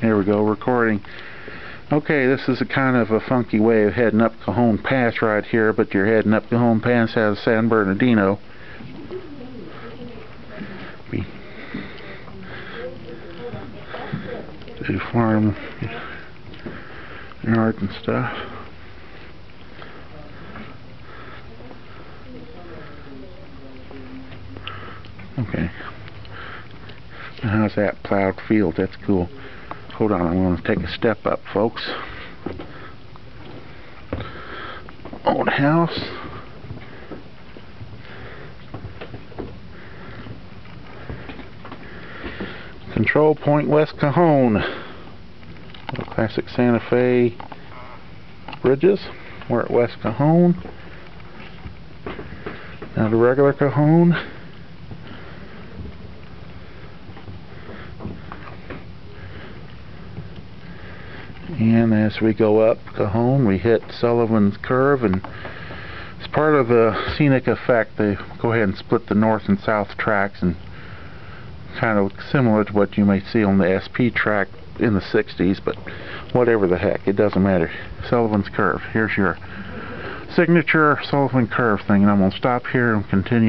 Here we go, recording. Okay, this is a kind of a funky way of heading up Cajon Pass right here, but you're heading up Cajon Pass out of San Bernardino. Be to farm yard and stuff. Okay. How's that plowed field? That's cool. Hold on, I'm going to take a step up, folks. Old house. Control Point West Cajon. Classic Santa Fe bridges. We're at West Cajon. Now the regular Cajon. And as we go up Cajon we hit Sullivan's Curve and as part of the scenic effect. They go ahead and split the north and south tracks and kind of similar to what you may see on the SP track in the 60s but whatever the heck it doesn't matter. Sullivan's Curve here's your signature Sullivan Curve thing and I'm going to stop here and continue